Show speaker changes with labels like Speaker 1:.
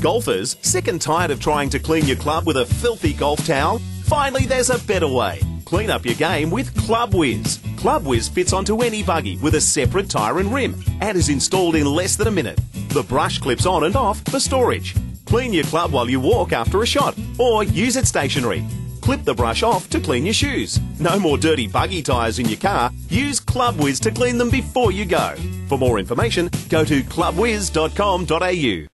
Speaker 1: Golfers, sick and tired of trying to clean your club with a filthy golf towel? Finally, there's a better way. Clean up your game with Club Whizz. Club Whizz fits onto any buggy with a separate tyre and rim and is installed in less than a minute. The brush clips on and off for storage. Clean your club while you walk after a shot or use it stationary. Clip the brush off to clean your shoes. No more dirty buggy tyres in your car. Use Club Whizz to clean them before you go. For more information, go to clubwhizz.com.au.